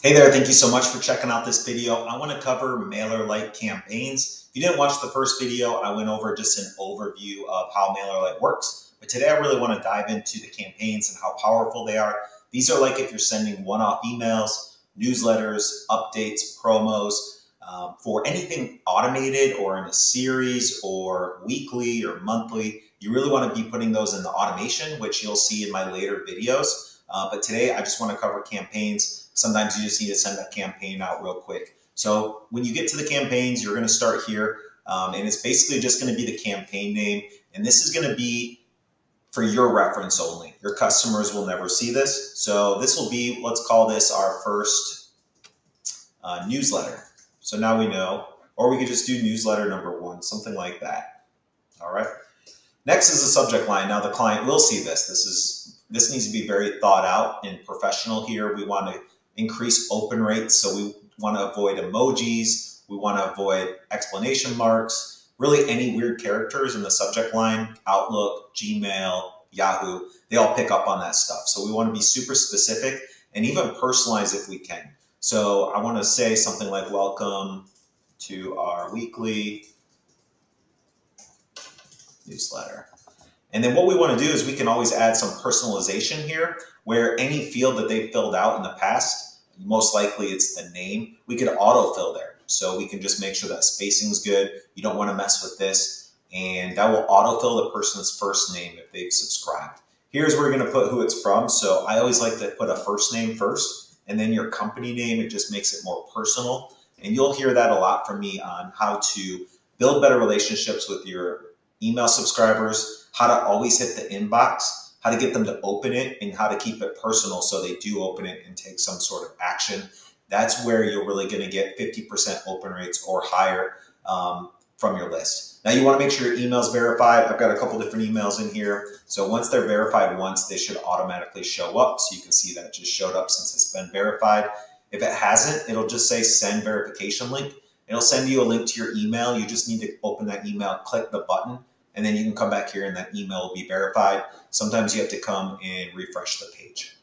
Hey there, thank you so much for checking out this video. I want to cover MailerLite campaigns. If you didn't watch the first video, I went over just an overview of how MailerLite works. But today I really want to dive into the campaigns and how powerful they are. These are like if you're sending one-off emails, newsletters, updates, promos, um, for anything automated or in a series or weekly or monthly, you really want to be putting those in the automation, which you'll see in my later videos. Uh, but today I just want to cover campaigns Sometimes you just need to send a campaign out real quick. So when you get to the campaigns, you're going to start here. Um, and it's basically just going to be the campaign name. And this is going to be for your reference only. Your customers will never see this. So this will be, let's call this our first uh, newsletter. So now we know, or we could just do newsletter number one, something like that. All right. Next is the subject line. Now the client will see this. This is this needs to be very thought out and professional here. We want to increase open rates. So we want to avoid emojis. We want to avoid explanation marks, really any weird characters in the subject line, Outlook, Gmail, Yahoo, they all pick up on that stuff. So we want to be super specific and even personalize if we can. So I want to say something like, welcome to our weekly newsletter. And then what we want to do is we can always add some personalization here where any field that they've filled out in the past, most likely it's the name. We could autofill there. So we can just make sure that spacing's good. You don't want to mess with this. And that will autofill the person's first name if they've subscribed. Here's where we're going to put who it's from. So I always like to put a first name first and then your company name. It just makes it more personal. And you'll hear that a lot from me on how to build better relationships with your email subscribers, how to always hit the inbox how to get them to open it and how to keep it personal so they do open it and take some sort of action. That's where you're really going to get 50% open rates or higher um, from your list. Now you want to make sure your email's verified. I've got a couple different emails in here. So once they're verified once, they should automatically show up. So you can see that just showed up since it's been verified. If it hasn't, it'll just say send verification link. It'll send you a link to your email. You just need to open that email, click the button, and then you can come back here and that email will be verified. Sometimes you have to come and refresh the page.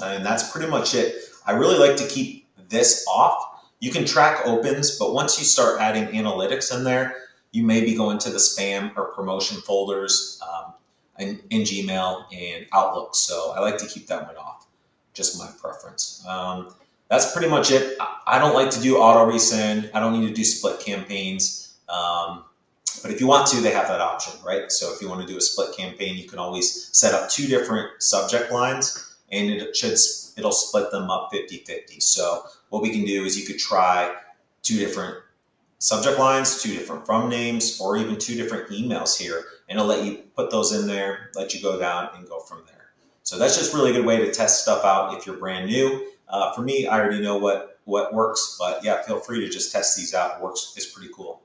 Uh, and that's pretty much it. I really like to keep this off. You can track opens, but once you start adding analytics in there, you may be going to the spam or promotion folders um, in, in, Gmail and Outlook. So I like to keep that one off, just my preference. Um, that's pretty much it. I don't like to do auto resend. I don't need to do split campaigns. Um, but if you want to, they have that option, right? So if you want to do a split campaign, you can always set up two different subject lines and it should, it'll split them up 50-50. So what we can do is you could try two different subject lines, two different from names, or even two different emails here. And it'll let you put those in there, let you go down and go from there. So that's just really good way to test stuff out if you're brand new. Uh, for me, I already know what, what works, but yeah, feel free to just test these out. It works, it's pretty cool.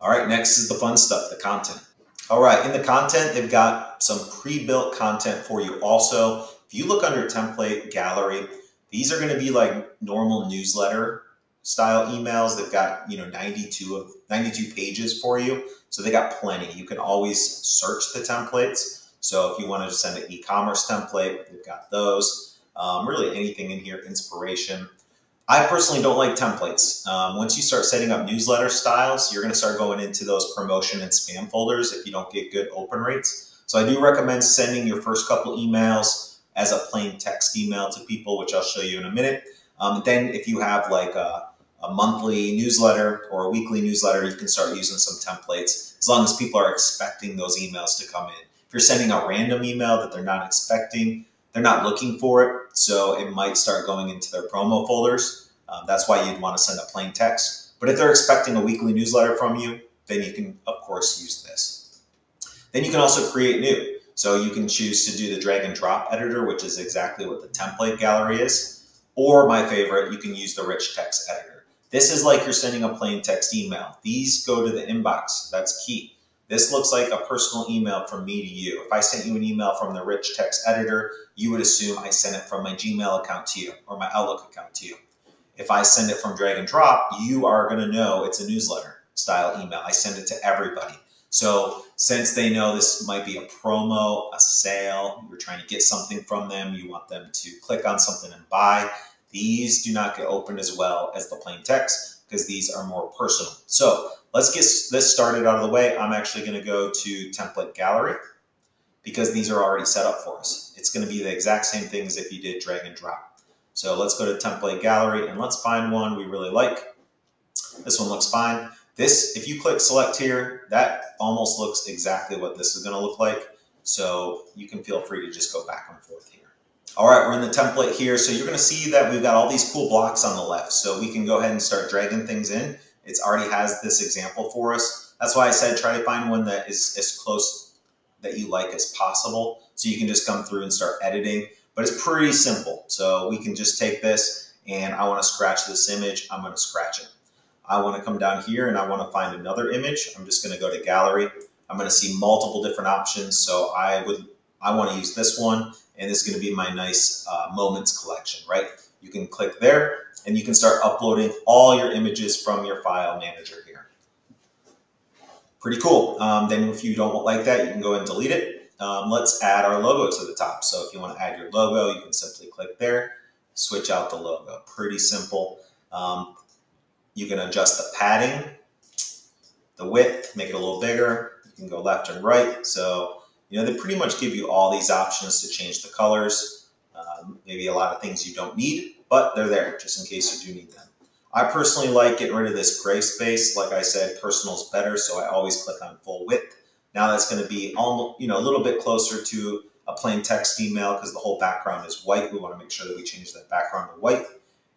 All right, next is the fun stuff, the content. All right, in the content, they've got some pre-built content for you also. If you look under template gallery, these are going to be like normal newsletter style emails. They've got, you know, 92 of 92 pages for you. So they got plenty. You can always search the templates. So if you wanted to send an e-commerce template, they've got those. Um, really anything in here, inspiration. I personally don't like templates. Um, once you start setting up newsletter styles, you're going to start going into those promotion and spam folders if you don't get good open rates. So I do recommend sending your first couple emails as a plain text email to people, which I'll show you in a minute. Um, then if you have like a, a monthly newsletter or a weekly newsletter, you can start using some templates as long as people are expecting those emails to come in. If you're sending a random email that they're not expecting, they're not looking for it, so it might start going into their promo folders. Um, that's why you'd want to send a plain text. But if they're expecting a weekly newsletter from you, then you can, of course, use this. Then you can also create new. So you can choose to do the drag and drop editor, which is exactly what the template gallery is. Or my favorite, you can use the rich text editor. This is like you're sending a plain text email. These go to the inbox. That's key. This looks like a personal email from me to you. If I sent you an email from the rich text editor, you would assume I sent it from my Gmail account to you or my Outlook account to you. If I send it from drag and drop, you are going to know it's a newsletter style email. I send it to everybody. So since they know this might be a promo, a sale, you're trying to get something from them, you want them to click on something and buy, these do not get opened as well as the plain text because these are more personal. So let's get this started out of the way. I'm actually going to go to template gallery because these are already set up for us. It's going to be the exact same thing as if you did drag and drop. So let's go to template gallery and let's find one we really like. This one looks fine. This, if you click select here, that almost looks exactly what this is going to look like. So you can feel free to just go back and forth here. All right, we're in the template here. So you're going to see that we've got all these cool blocks on the left. So we can go ahead and start dragging things in. It already has this example for us. That's why I said try to find one that is as close that you like as possible. So you can just come through and start editing. But it's pretty simple. So we can just take this and I want to scratch this image. I'm going to scratch it. I want to come down here and I want to find another image. I'm just going to go to gallery. I'm going to see multiple different options. So I would, I want to use this one and this is going to be my nice uh, moments collection, right? You can click there and you can start uploading all your images from your file manager here. Pretty cool. Um, then if you don't like that, you can go and delete it. Um, let's add our logo to the top. So if you want to add your logo, you can simply click there, switch out the logo. Pretty simple. Um, you can adjust the padding, the width, make it a little bigger. You can go left and right. So, you know, they pretty much give you all these options to change the colors. Um, maybe a lot of things you don't need, but they're there just in case you do need them. I personally like getting rid of this gray space. Like I said, personal is better, so I always click on full width. Now that's going to be almost, you know, a little bit closer to a plain text email because the whole background is white. We want to make sure that we change that background to white.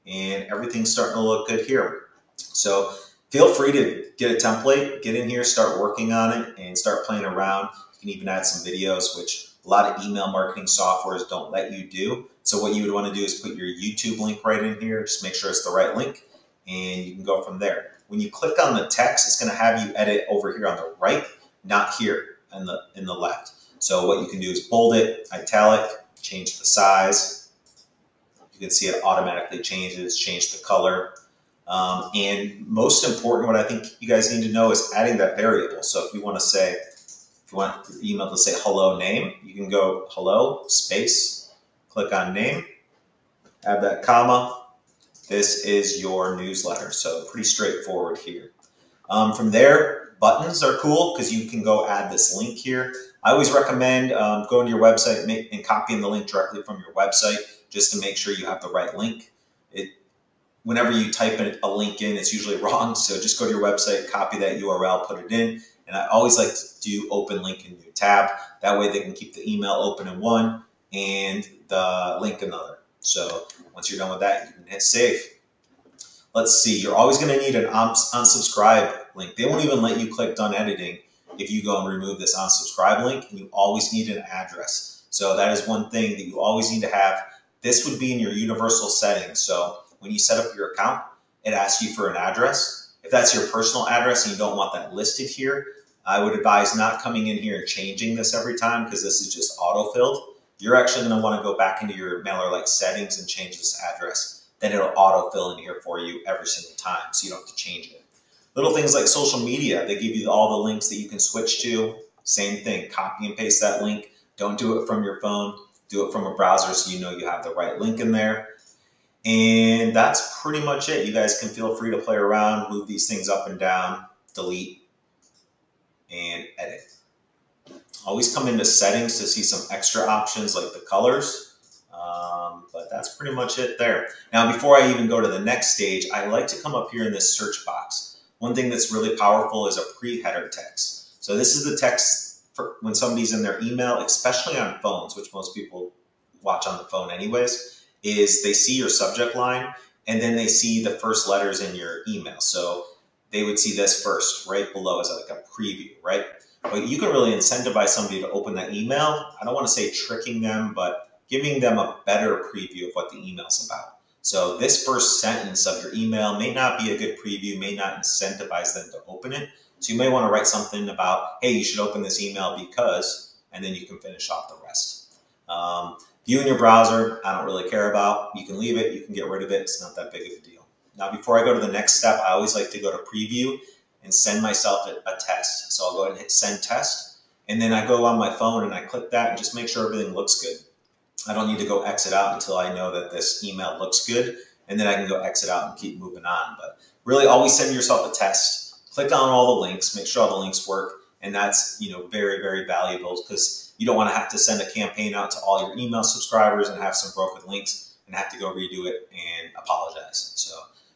And everything's starting to look good here. So feel free to get a template, get in here, start working on it, and start playing around. You can even add some videos, which a lot of email marketing softwares don't let you do. So what you would want to do is put your YouTube link right in here. Just make sure it's the right link, and you can go from there. When you click on the text, it's going to have you edit over here on the right, not here in the in the left. So what you can do is bold it, italic, change the size. You can see it automatically changes, change the color. Um, and most important, what I think you guys need to know is adding that variable. So if you want to say, if you want your email to say hello name, you can go hello space, click on name, add that comma. This is your newsletter. So pretty straightforward here. Um, from there, buttons are cool because you can go add this link here. I always recommend um, going to your website and copying the link directly from your website just to make sure you have the right link. It whenever you type a link in, it's usually wrong. So just go to your website, copy that URL, put it in. And I always like to do open link in new tab. That way they can keep the email open in one and the link another. So once you're done with that, you can hit save. Let's see, you're always gonna need an unsubscribe link. They won't even let you click done editing if you go and remove this unsubscribe link and you always need an address. So that is one thing that you always need to have. This would be in your universal settings. So when you set up your account, it asks you for an address. If that's your personal address and you don't want that listed here, I would advise not coming in here and changing this every time because this is just auto-filled. You're actually going to want to go back into your MailerLite settings and change this address. Then it'll auto-fill in here for you every single time, so you don't have to change it. Little things like social media, they give you all the links that you can switch to. Same thing, copy and paste that link. Don't do it from your phone. Do it from a browser so you know you have the right link in there. And that's pretty much it. You guys can feel free to play around, move these things up and down, delete, and edit. Always come into settings to see some extra options like the colors. Um, but that's pretty much it there. Now, before I even go to the next stage, I like to come up here in this search box. One thing that's really powerful is a pre-header text. So this is the text for when somebody's in their email, especially on phones, which most people watch on the phone anyways is they see your subject line and then they see the first letters in your email. So they would see this first, right below as like a preview, right? But you can really incentivize somebody to open that email. I don't want to say tricking them, but giving them a better preview of what the email's about. So this first sentence of your email may not be a good preview, may not incentivize them to open it. So you may want to write something about, hey, you should open this email because, and then you can finish off the rest. Um, View in your browser, I don't really care about. You can leave it, you can get rid of it. It's not that big of a deal. Now, before I go to the next step, I always like to go to preview and send myself a, a test. So I'll go ahead and hit send test. And then I go on my phone and I click that and just make sure everything looks good. I don't need to go exit out until I know that this email looks good. And then I can go exit out and keep moving on. But really always send yourself a test. Click on all the links, make sure all the links work. And that's, you know, very, very valuable because you don't want to have to send a campaign out to all your email subscribers and have some broken links and have to go redo it and apologize. So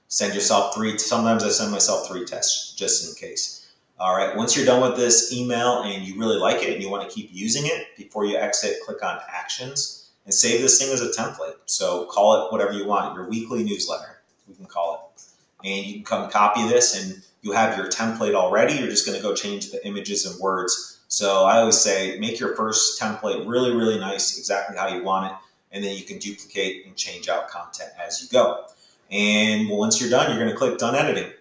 send yourself three, sometimes I send myself three tests just in case. All right, once you're done with this email and you really like it and you want to keep using it, before you exit, click on Actions and save this thing as a template. So call it whatever you want, your weekly newsletter, we can call it. And you can come copy this and you have your template already. You're just going to go change the images and words. So I always say make your first template really, really nice, exactly how you want it. And then you can duplicate and change out content as you go. And once you're done, you're going to click Done Editing.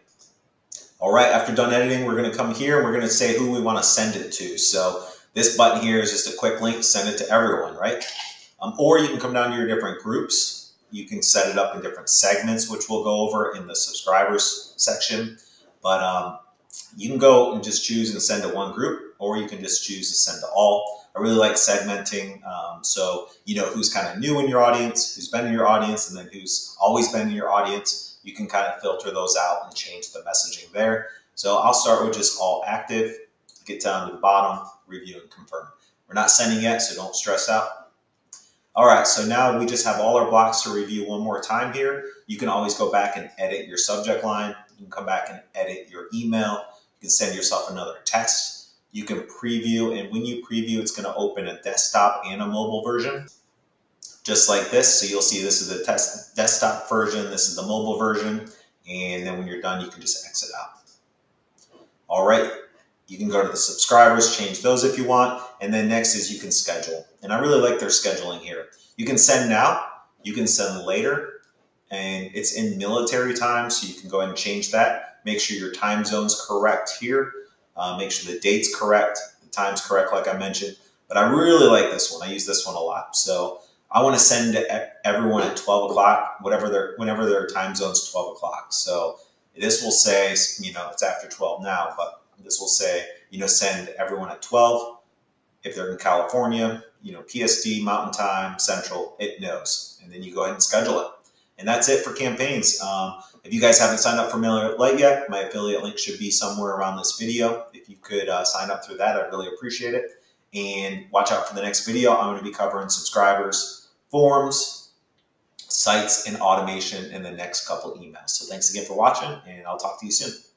All right, after done editing, we're going to come here and we're going to say who we want to send it to. So this button here is just a quick link, send it to everyone, right? Um, or you can come down to your different groups. You can set it up in different segments, which we'll go over in the subscribers section. But um, you can go and just choose and send to one group, or you can just choose to send to all. I really like segmenting. Um, so you know who's kind of new in your audience, who's been in your audience, and then who's always been in your audience you can kind of filter those out and change the messaging there. So I'll start with just all active, get down to the bottom, review and confirm. We're not sending yet, so don't stress out. All right, so now we just have all our blocks to review one more time here. You can always go back and edit your subject line. You can come back and edit your email. You can send yourself another text. You can preview, and when you preview, it's gonna open a desktop and a mobile version just like this. So you'll see this is the test desktop version, this is the mobile version, and then when you're done, you can just exit out. All right, you can go to the subscribers, change those if you want, and then next is you can schedule. And I really like their scheduling here. You can send now, you can send later, and it's in military time, so you can go ahead and change that. Make sure your time zone's correct here. Uh, make sure the date's correct, the time's correct, like I mentioned. But I really like this one. I use this one a lot. So I want to send everyone at 12 o'clock, whatever their, whenever their time zone's 12 o'clock. So this will say, you know, it's after 12 now, but this will say, you know, send everyone at 12. If they're in California, you know, PST, Mountain Time, Central, it knows. And then you go ahead and schedule it. And that's it for campaigns. Um, if you guys haven't signed up for MailerLite yet, my affiliate link should be somewhere around this video. If you could uh, sign up through that, I'd really appreciate it. And watch out for the next video. I'm going to be covering subscribers, forms, sites, and automation in the next couple emails. So thanks again for watching, and I'll talk to you soon.